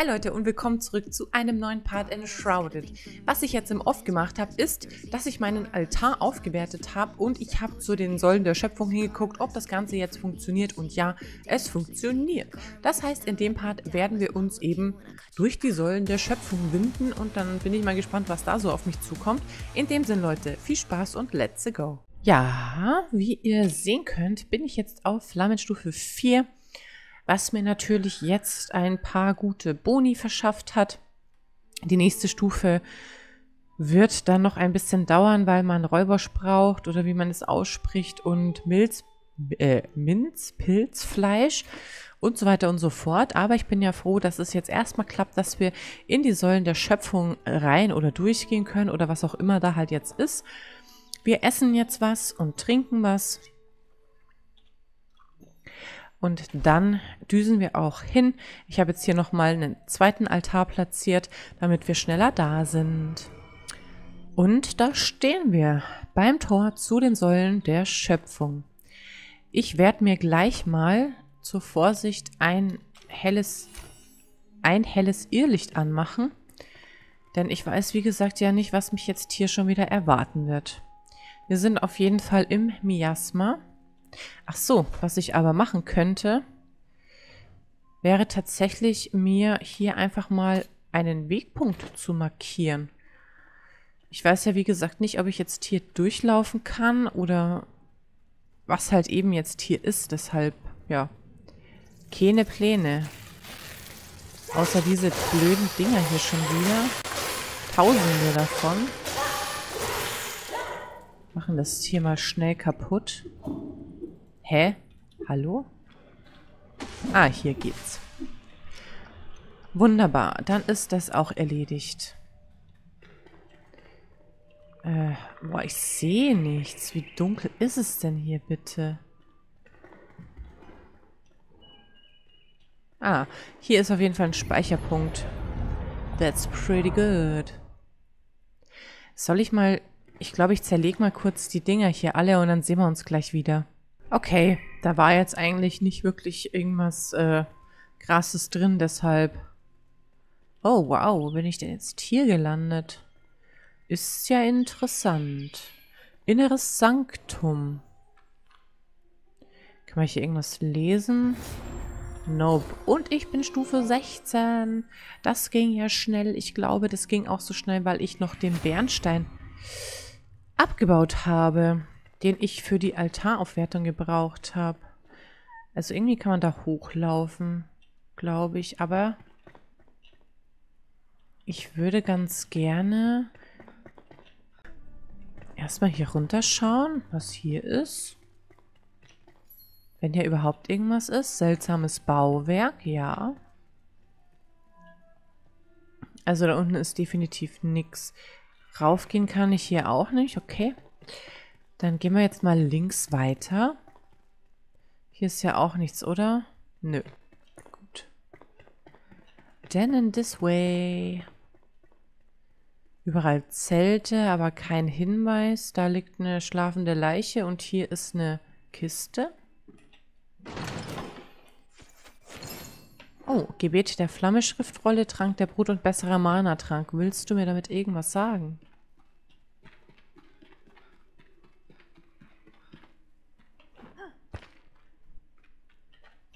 Hi Leute und willkommen zurück zu einem neuen Part in Shrouded. Was ich jetzt im Off gemacht habe, ist, dass ich meinen Altar aufgewertet habe und ich habe zu den Säulen der Schöpfung hingeguckt, ob das Ganze jetzt funktioniert und ja, es funktioniert. Das heißt, in dem Part werden wir uns eben durch die Säulen der Schöpfung winden und dann bin ich mal gespannt, was da so auf mich zukommt. In dem Sinn Leute, viel Spaß und let's go. Ja, wie ihr sehen könnt, bin ich jetzt auf Flammenstufe 4 was mir natürlich jetzt ein paar gute Boni verschafft hat. Die nächste Stufe wird dann noch ein bisschen dauern, weil man Räubersch braucht oder wie man es ausspricht und Milz, äh, Minz, Pilzfleisch und so weiter und so fort. Aber ich bin ja froh, dass es jetzt erstmal klappt, dass wir in die Säulen der Schöpfung rein oder durchgehen können oder was auch immer da halt jetzt ist. Wir essen jetzt was und trinken was. Und dann düsen wir auch hin. Ich habe jetzt hier nochmal einen zweiten Altar platziert, damit wir schneller da sind. Und da stehen wir beim Tor zu den Säulen der Schöpfung. Ich werde mir gleich mal zur Vorsicht ein helles, ein helles Irrlicht anmachen. Denn ich weiß, wie gesagt, ja nicht, was mich jetzt hier schon wieder erwarten wird. Wir sind auf jeden Fall im Miasma. Ach so, was ich aber machen könnte, wäre tatsächlich mir hier einfach mal einen Wegpunkt zu markieren. Ich weiß ja, wie gesagt, nicht, ob ich jetzt hier durchlaufen kann oder was halt eben jetzt hier ist. Deshalb, ja, keine Pläne. Außer diese blöden Dinger hier schon wieder. Tausende davon. Machen das hier mal schnell kaputt. Hä? Hallo? Ah, hier geht's. Wunderbar, dann ist das auch erledigt. Äh, boah, ich sehe nichts. Wie dunkel ist es denn hier bitte? Ah, hier ist auf jeden Fall ein Speicherpunkt. That's pretty good. Soll ich mal... Ich glaube, ich zerlege mal kurz die Dinger hier alle und dann sehen wir uns gleich wieder. Okay, da war jetzt eigentlich nicht wirklich irgendwas äh, Krasses drin, deshalb... Oh, wow, wo bin ich denn jetzt hier gelandet? Ist ja interessant. Inneres Sanktum. Kann man hier irgendwas lesen? Nope. Und ich bin Stufe 16. Das ging ja schnell. Ich glaube, das ging auch so schnell, weil ich noch den Bernstein abgebaut habe den ich für die Altaraufwertung gebraucht habe. Also irgendwie kann man da hochlaufen, glaube ich. Aber ich würde ganz gerne erstmal hier runterschauen, was hier ist. Wenn hier überhaupt irgendwas ist. Seltsames Bauwerk, ja. Also da unten ist definitiv nichts. Raufgehen kann ich hier auch nicht, okay. Dann gehen wir jetzt mal links weiter. Hier ist ja auch nichts, oder? Nö. Gut. Then in this way. Überall Zelte, aber kein Hinweis. Da liegt eine schlafende Leiche und hier ist eine Kiste. Oh, Gebet der Flamme, Schriftrolle, Trank der Brut und besserer Mana-Trank. Willst du mir damit irgendwas sagen?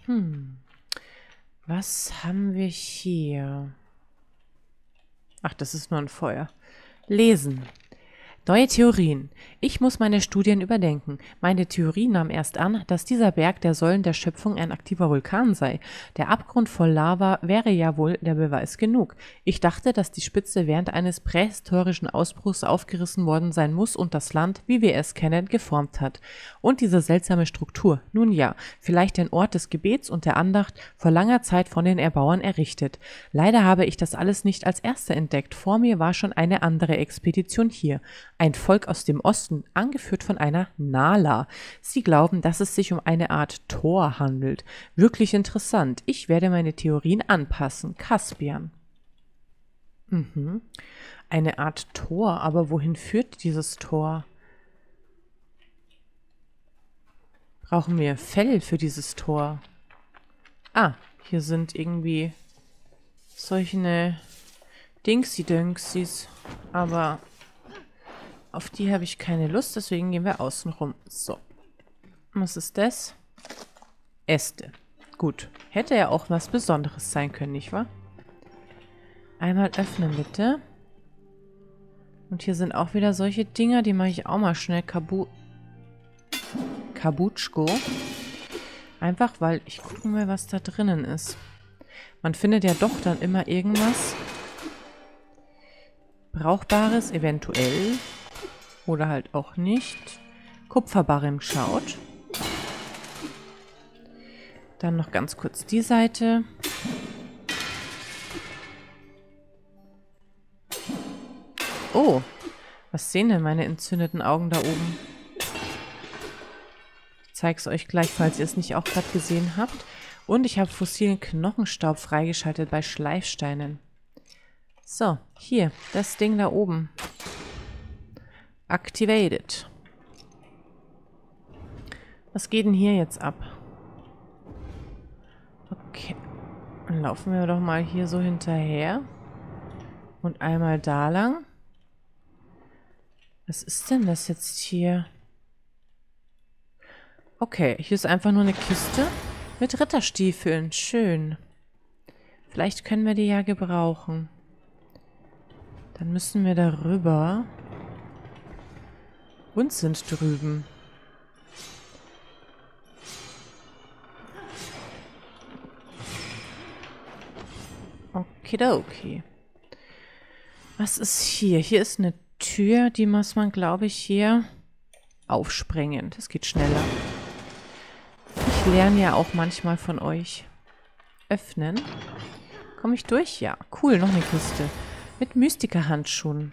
Hm. Was haben wir hier? Ach, das ist nur ein Feuer. Lesen. Neue Theorien. Ich muss meine Studien überdenken. Meine Theorie nahm erst an, dass dieser Berg der Säulen der Schöpfung ein aktiver Vulkan sei. Der Abgrund voll Lava wäre ja wohl der Beweis genug. Ich dachte, dass die Spitze während eines prähistorischen Ausbruchs aufgerissen worden sein muss und das Land, wie wir es kennen, geformt hat. Und diese seltsame Struktur. Nun ja, vielleicht ein Ort des Gebets und der Andacht, vor langer Zeit von den Erbauern errichtet. Leider habe ich das alles nicht als erster entdeckt. Vor mir war schon eine andere Expedition hier. Ein Volk aus dem Osten, angeführt von einer Nala. Sie glauben, dass es sich um eine Art Tor handelt. Wirklich interessant. Ich werde meine Theorien anpassen. Caspian. Mhm. Eine Art Tor, aber wohin führt dieses Tor? Brauchen wir Fell für dieses Tor? Ah, hier sind irgendwie solche Dingsy-Döngsis. Aber auf die habe ich keine Lust, deswegen gehen wir außen rum. So. Was ist das? Äste. Gut. Hätte ja auch was Besonderes sein können, nicht wahr? Einmal öffnen, bitte. Und hier sind auch wieder solche Dinger, die mache ich auch mal schnell kabu Kabutschko. Einfach, weil ich gucken will, was da drinnen ist. Man findet ja doch dann immer irgendwas Brauchbares, eventuell. Oder halt auch nicht. Kupferbarren schaut. Dann noch ganz kurz die Seite. Oh, was sehen denn meine entzündeten Augen da oben? Ich zeige es euch gleich, falls ihr es nicht auch gerade gesehen habt. Und ich habe fossilen Knochenstaub freigeschaltet bei Schleifsteinen. So, hier, das Ding da oben. Activated. Was geht denn hier jetzt ab? Okay. Dann laufen wir doch mal hier so hinterher. Und einmal da lang. Was ist denn das jetzt hier? Okay, hier ist einfach nur eine Kiste mit Ritterstiefeln. Schön. Vielleicht können wir die ja gebrauchen. Dann müssen wir darüber. Und sind drüben. Okidoki. Was ist hier? Hier ist eine Tür, die muss man, glaube ich, hier aufsprengen. Das geht schneller. Ich lerne ja auch manchmal von euch. Öffnen. Komme ich durch? Ja. Cool, noch eine Kiste. Mit Mystiker-Handschuhen.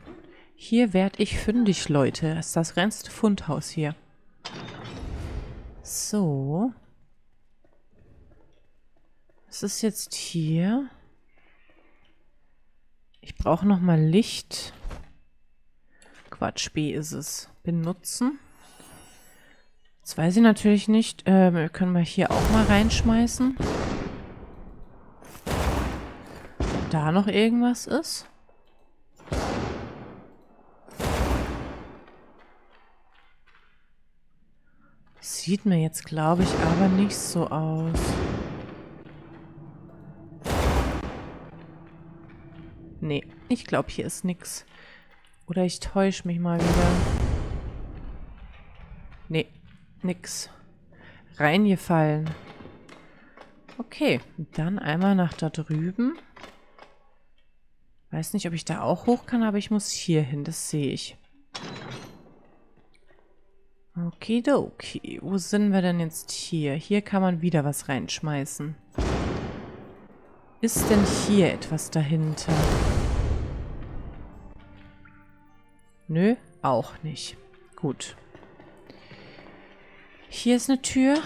Hier werde ich fündig, Leute. Das ist das reinste Fundhaus hier. So. Was ist jetzt hier? Ich brauche nochmal Licht. Quatsch, B ist es. Benutzen. Jetzt weiß ich natürlich nicht. Äh, können wir hier auch mal reinschmeißen. Da noch irgendwas ist. Sieht mir jetzt, glaube ich, aber nicht so aus. Nee, ich glaube, hier ist nichts. Oder ich täusche mich mal wieder. Nee, nix. Reingefallen. Okay, dann einmal nach da drüben. Weiß nicht, ob ich da auch hoch kann, aber ich muss hier hin, das sehe ich. Okidoki. Wo sind wir denn jetzt hier? Hier kann man wieder was reinschmeißen. Ist denn hier etwas dahinter? Nö, auch nicht. Gut. Hier ist eine Tür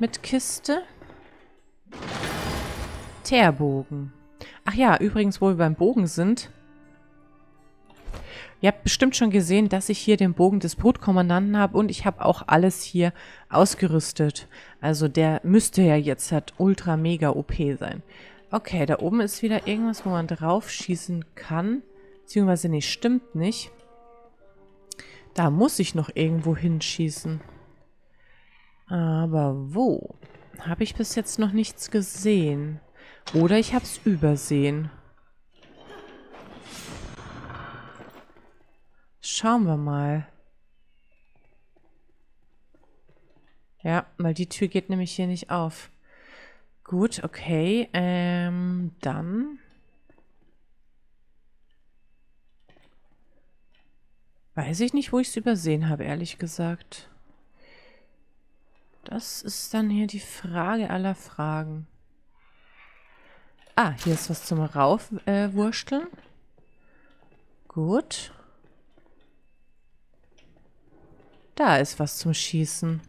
mit Kiste. Teerbogen. Ach ja, übrigens, wo wir beim Bogen sind. Ihr habt bestimmt schon gesehen, dass ich hier den Bogen des Brutkommandanten habe und ich habe auch alles hier ausgerüstet. Also der müsste ja jetzt halt ultra mega OP sein. Okay, da oben ist wieder irgendwas, wo man drauf schießen kann. Beziehungsweise, nee, stimmt nicht. Da muss ich noch irgendwo hinschießen. Aber wo? Habe ich bis jetzt noch nichts gesehen. Oder ich habe es übersehen. Schauen wir mal. Ja, weil die Tür geht nämlich hier nicht auf. Gut, okay. Ähm, dann... Weiß ich nicht, wo ich es übersehen habe, ehrlich gesagt. Das ist dann hier die Frage aller Fragen. Ah, hier ist was zum Raufwursteln. Äh, Gut. Da ist was zum Schießen.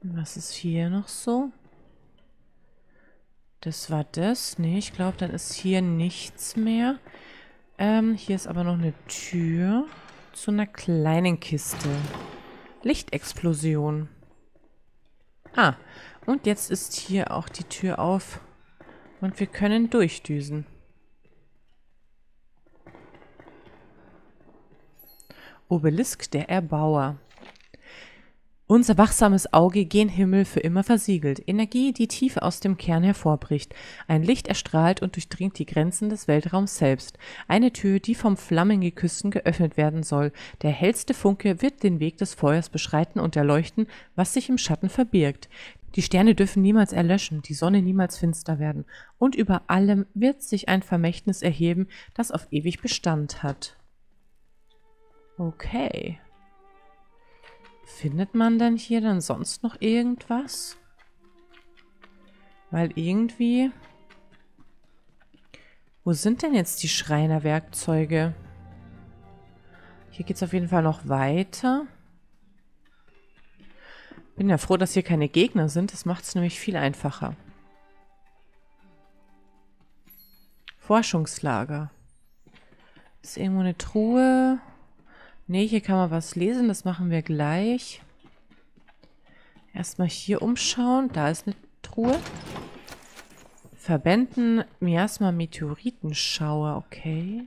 Was ist hier noch so? Das war das. Nee, ich glaube, dann ist hier nichts mehr. Ähm, hier ist aber noch eine Tür zu einer kleinen Kiste. Lichtexplosion. Ah, und jetzt ist hier auch die Tür auf und wir können durchdüsen. Obelisk der Erbauer. Unser wachsames Auge gen Himmel für immer versiegelt. Energie, die tief aus dem Kern hervorbricht. Ein Licht erstrahlt und durchdringt die Grenzen des Weltraums selbst. Eine Tür, die vom Flammengeküssten geöffnet werden soll. Der hellste Funke wird den Weg des Feuers beschreiten und erleuchten, was sich im Schatten verbirgt. Die Sterne dürfen niemals erlöschen, die Sonne niemals finster werden. Und über allem wird sich ein Vermächtnis erheben, das auf ewig Bestand hat. Okay. Findet man denn hier dann sonst noch irgendwas? Weil irgendwie... Wo sind denn jetzt die Schreinerwerkzeuge? Hier geht es auf jeden Fall noch weiter. Bin ja froh, dass hier keine Gegner sind. Das macht es nämlich viel einfacher. Forschungslager. Ist irgendwo eine Truhe? Ne, hier kann man was lesen. Das machen wir gleich. Erstmal hier umschauen. Da ist eine Truhe. Verbänden Miasma Meteoritenschauer. Okay.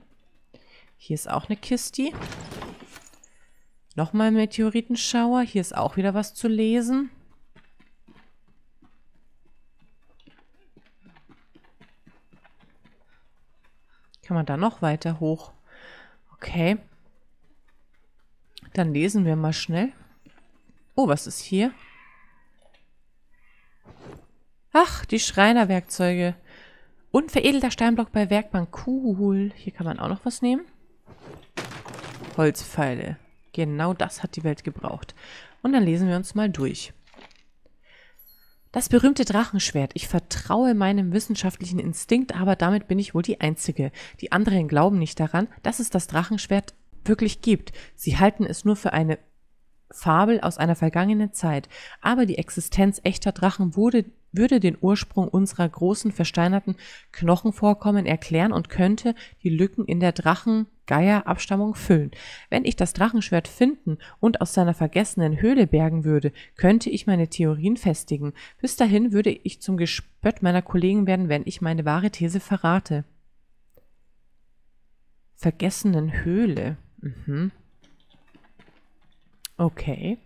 Hier ist auch eine Kiste. Nochmal Meteoritenschauer. Hier ist auch wieder was zu lesen. Kann man da noch weiter hoch? Okay. Dann lesen wir mal schnell. Oh, was ist hier? Ach, die Schreinerwerkzeuge. Unveredelter Steinblock bei Werkbank. Cool. Hier kann man auch noch was nehmen. Holzpfeile. Genau das hat die Welt gebraucht. Und dann lesen wir uns mal durch. Das berühmte Drachenschwert. Ich vertraue meinem wissenschaftlichen Instinkt, aber damit bin ich wohl die Einzige. Die anderen glauben nicht daran, dass es das Drachenschwert wirklich gibt. Sie halten es nur für eine Fabel aus einer vergangenen Zeit. Aber die Existenz echter Drachen wurde würde den Ursprung unserer großen versteinerten Knochenvorkommen erklären und könnte die Lücken in der Drachen-Geier-Abstammung füllen. Wenn ich das Drachenschwert finden und aus seiner vergessenen Höhle bergen würde, könnte ich meine Theorien festigen. Bis dahin würde ich zum Gespött meiner Kollegen werden, wenn ich meine wahre These verrate. Vergessenen Höhle. Mhm. Okay.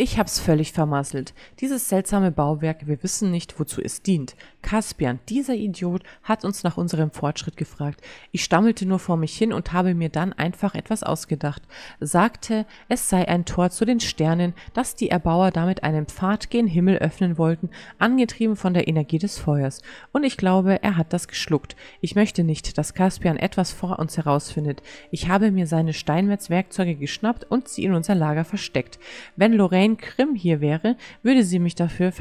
Ich hab's völlig vermasselt. Dieses seltsame Bauwerk, wir wissen nicht, wozu es dient. Caspian, dieser Idiot, hat uns nach unserem Fortschritt gefragt. Ich stammelte nur vor mich hin und habe mir dann einfach etwas ausgedacht. Sagte, es sei ein Tor zu den Sternen, dass die Erbauer damit einen Pfad gen Himmel öffnen wollten, angetrieben von der Energie des Feuers. Und ich glaube, er hat das geschluckt. Ich möchte nicht, dass Caspian etwas vor uns herausfindet. Ich habe mir seine Steinmetzwerkzeuge geschnappt und sie in unser Lager versteckt. Wenn Lorraine Jane Grimm hier wäre, würde sie mich dafür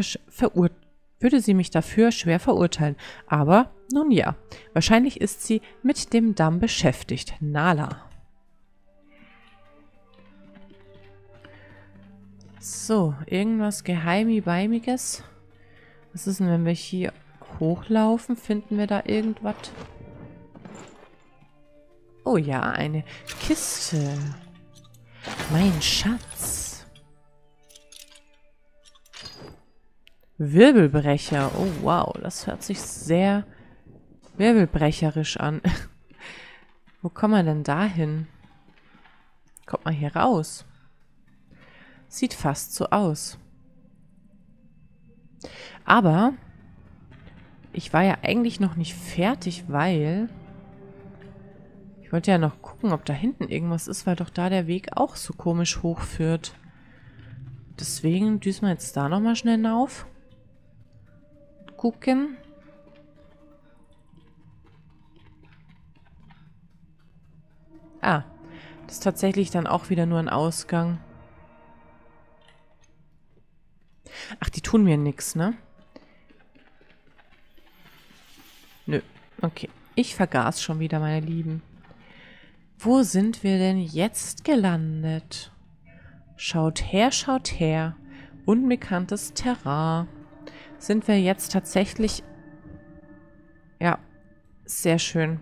würde sie mich dafür schwer verurteilen. Aber nun ja, wahrscheinlich ist sie mit dem Damm beschäftigt. Nala. So, irgendwas Geheimi-Beimiges. Was ist denn, wenn wir hier hochlaufen? Finden wir da irgendwas? Oh ja, eine Kiste. Mein Schatz. Wirbelbrecher. Oh, wow. Das hört sich sehr wirbelbrecherisch an. Wo kommen wir denn da hin? Kommt mal hier raus. Sieht fast so aus. Aber ich war ja eigentlich noch nicht fertig, weil ich wollte ja noch gucken, ob da hinten irgendwas ist, weil doch da der Weg auch so komisch hochführt. Deswegen düsen wir jetzt da nochmal schnell auf gucken. Ah, das ist tatsächlich dann auch wieder nur ein Ausgang. Ach, die tun mir nichts, ne? Nö, okay. Ich vergaß schon wieder, meine Lieben. Wo sind wir denn jetzt gelandet? Schaut her, schaut her. Unbekanntes Terrain sind wir jetzt tatsächlich, ja, sehr schön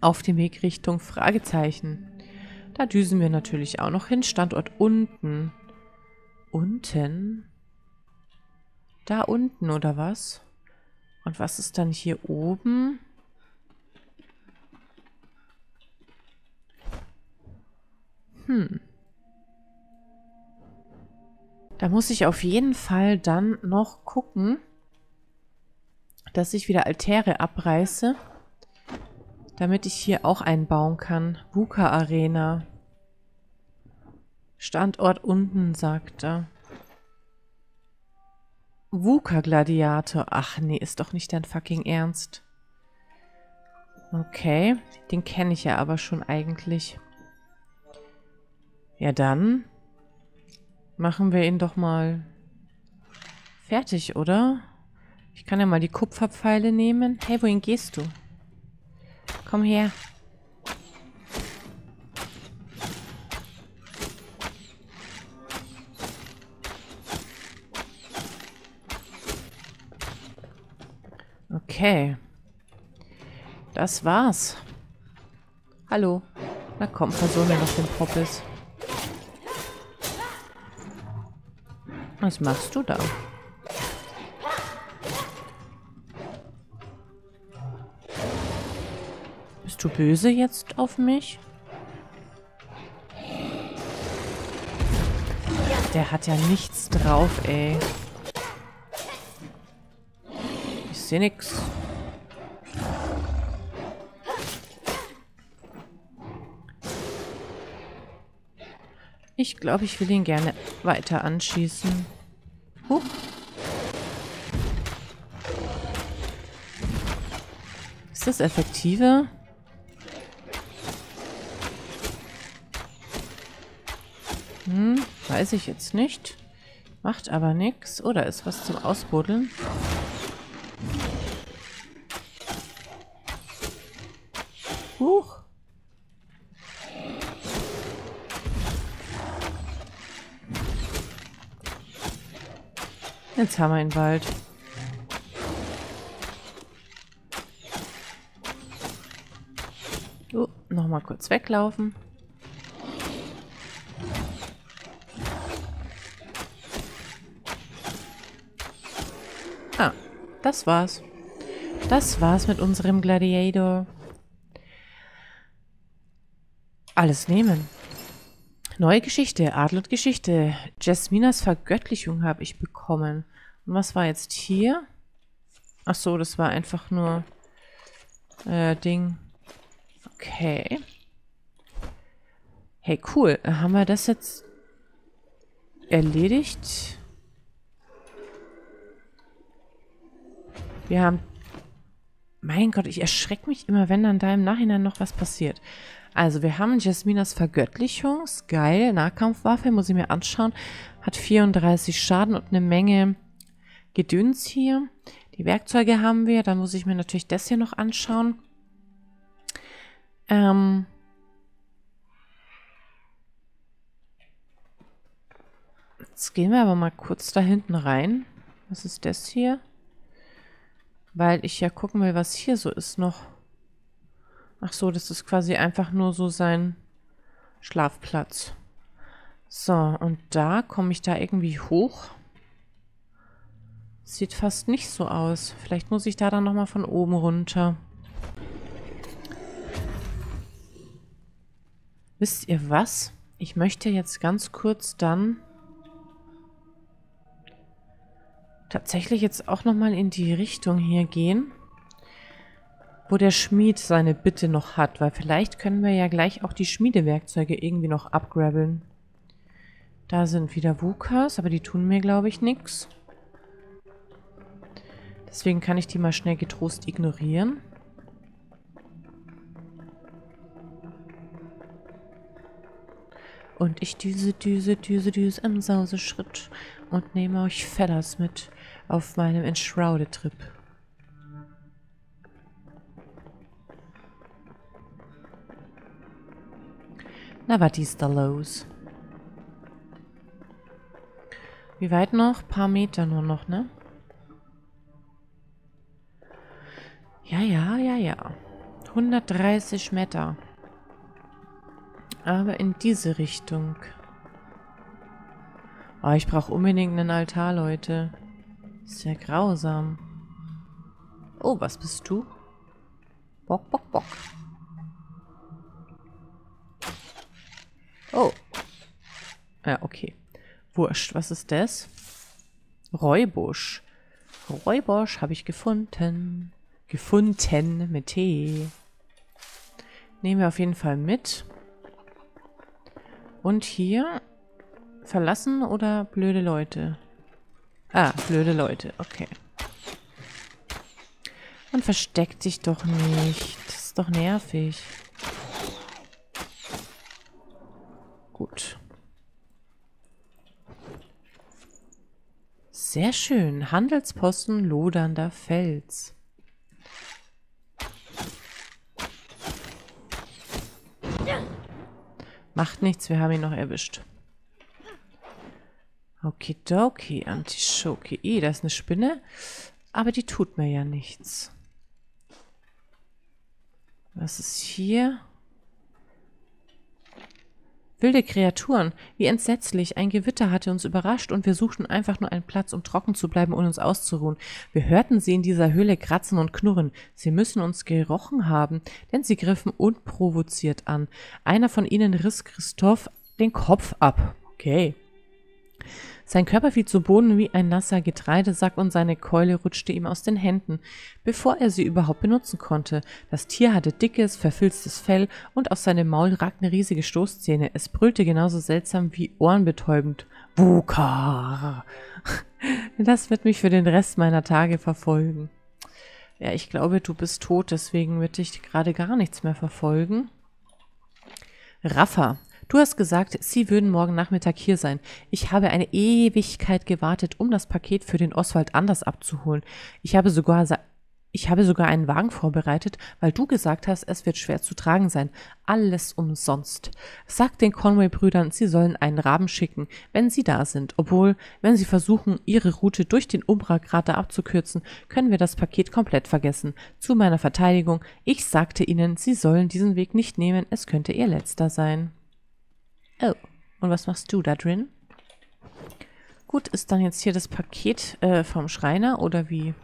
auf dem Weg Richtung Fragezeichen. Da düsen wir natürlich auch noch hin. Standort unten. unten? Da unten, oder was? Und was ist dann hier oben? Hm. Da muss ich auf jeden Fall dann noch gucken, dass ich wieder Altäre abreiße, damit ich hier auch einbauen kann. Buka Arena. Standort unten, sagt er. Wuka-Gladiator. Ach nee, ist doch nicht dein fucking Ernst. Okay, den kenne ich ja aber schon eigentlich. Ja dann machen wir ihn doch mal fertig, oder? Ich kann ja mal die Kupferpfeile nehmen. Hey, wohin gehst du? Komm her. Okay. Das war's. Hallo. Na komm, versuchen wir noch den Poppes. Was machst du da? Bist du böse jetzt auf mich? Der hat ja nichts drauf, ey. Ich sehe nichts. Ich glaube, ich will ihn gerne weiter anschießen. Huch. Ist das effektiver? Hm, weiß ich jetzt nicht. Macht aber nichts. Oder ist was zum Ausbuddeln? Jetzt haben wir ihn bald. Oh, nochmal kurz weglaufen. Ah, das war's. Das war's mit unserem Gladiator. Alles nehmen. Neue Geschichte, Adel und Geschichte. Jasminas Vergöttlichung habe ich bekommen. Und was war jetzt hier? Ach so, das war einfach nur äh, Ding. Okay. Hey, cool. Haben wir das jetzt erledigt? Wir haben... Mein Gott, ich erschrecke mich immer, wenn dann da im Nachhinein noch was passiert. Also, wir haben Jasminas Vergöttlichung. Geil. Nahkampfwaffe, muss ich mir anschauen. Hat 34 Schaden und eine Menge Gedöns hier. Die Werkzeuge haben wir. Dann muss ich mir natürlich das hier noch anschauen. Ähm. Jetzt gehen wir aber mal kurz da hinten rein. Was ist das hier? Weil ich ja gucken will, was hier so ist noch. Ach so, das ist quasi einfach nur so sein Schlafplatz. So, und da komme ich da irgendwie hoch. Sieht fast nicht so aus. Vielleicht muss ich da dann nochmal von oben runter. Wisst ihr was? Ich möchte jetzt ganz kurz dann tatsächlich jetzt auch nochmal in die Richtung hier gehen wo der Schmied seine Bitte noch hat, weil vielleicht können wir ja gleich auch die Schmiedewerkzeuge irgendwie noch abgrabbeln. Da sind wieder Wukas, aber die tun mir, glaube ich, nichts. Deswegen kann ich die mal schnell getrost ignorieren. Und ich düse, düse, düse, düse im Sauseschritt und nehme euch Fedders mit auf meinem Enshrouded-Trip. Na, was ist da los? Wie weit noch? Ein paar Meter nur noch, ne? Ja, ja, ja, ja. 130 Meter. Aber in diese Richtung. Oh, ich brauche unbedingt einen Altar, Leute. Ist ja grausam. Oh, was bist du? Bock, bock, bock. Oh. Ja, okay. Wurscht, was ist das? Räubusch. Räubusch habe ich gefunden. Gefunden mit T. Nehmen wir auf jeden Fall mit. Und hier verlassen oder blöde Leute? Ah, blöde Leute, okay. Man versteckt sich doch nicht. Das ist doch nervig. Gut. Sehr schön. Handelsposten lodernder Fels. Macht nichts, wir haben ihn noch erwischt. Okidoki, Antischoki. Eh, da ist eine Spinne. Aber die tut mir ja nichts. Was ist hier? Wilde Kreaturen, wie entsetzlich. Ein Gewitter hatte uns überrascht und wir suchten einfach nur einen Platz, um trocken zu bleiben und uns auszuruhen. Wir hörten sie in dieser Höhle kratzen und knurren. Sie müssen uns gerochen haben, denn sie griffen unprovoziert an. Einer von ihnen riss Christoph den Kopf ab. Okay. Sein Körper fiel zu Boden wie ein nasser Getreidesack und seine Keule rutschte ihm aus den Händen, bevor er sie überhaupt benutzen konnte. Das Tier hatte dickes, verfilztes Fell und aus seinem Maul ragten riesige Stoßzähne. Es brüllte genauso seltsam wie ohrenbetäubend. Wuka! Das wird mich für den Rest meiner Tage verfolgen. Ja, ich glaube, du bist tot, deswegen wird dich gerade gar nichts mehr verfolgen. Raffa, Du hast gesagt, Sie würden morgen Nachmittag hier sein. Ich habe eine Ewigkeit gewartet, um das Paket für den Oswald anders abzuholen. Ich habe sogar ich habe sogar einen Wagen vorbereitet, weil du gesagt hast, es wird schwer zu tragen sein. Alles umsonst. Sag den Conway-Brüdern, sie sollen einen Raben schicken, wenn sie da sind. Obwohl, wenn sie versuchen, ihre Route durch den Umbra-Krater abzukürzen, können wir das Paket komplett vergessen. Zu meiner Verteidigung, ich sagte ihnen, sie sollen diesen Weg nicht nehmen, es könnte ihr letzter sein. Oh, und was machst du da drin? Gut, ist dann jetzt hier das Paket äh, vom Schreiner oder wie?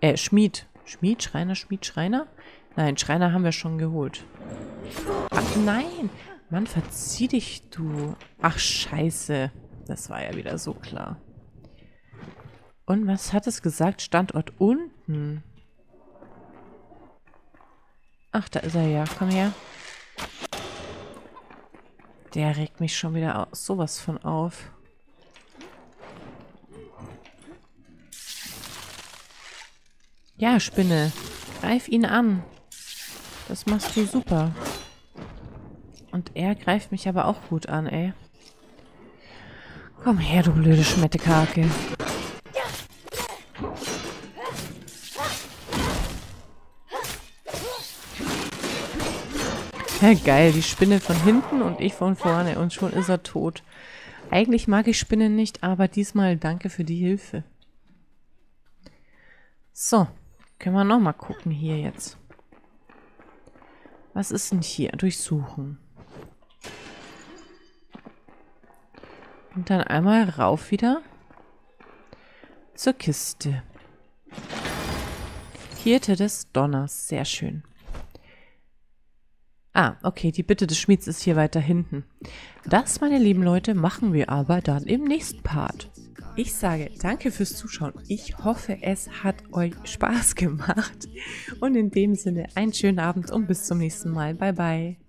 Äh, Schmied. Schmied, Schreiner, Schmied, Schreiner? Nein, Schreiner haben wir schon geholt. Ach nein! Mann, verzieh dich, du. Ach, scheiße. Das war ja wieder so klar. Und was hat es gesagt? Standort unten. Ach, da ist er ja. Komm her. Der regt mich schon wieder sowas von auf. Ja, Spinne. Greif ihn an. Das machst du super. Und er greift mich aber auch gut an, ey. Komm her, du blöde Schmettekake. Ja, geil, die Spinne von hinten und ich von vorne und schon ist er tot. Eigentlich mag ich Spinnen nicht, aber diesmal danke für die Hilfe. So, können wir nochmal gucken hier jetzt. Was ist denn hier? Durchsuchen. Und dann einmal rauf wieder zur Kiste. Vierte des Donners. Sehr schön. Ah, okay, die Bitte des Schmieds ist hier weiter hinten. Das, meine lieben Leute, machen wir aber dann im nächsten Part. Ich sage danke fürs Zuschauen. Ich hoffe, es hat euch Spaß gemacht. Und in dem Sinne, einen schönen Abend und bis zum nächsten Mal. Bye, bye.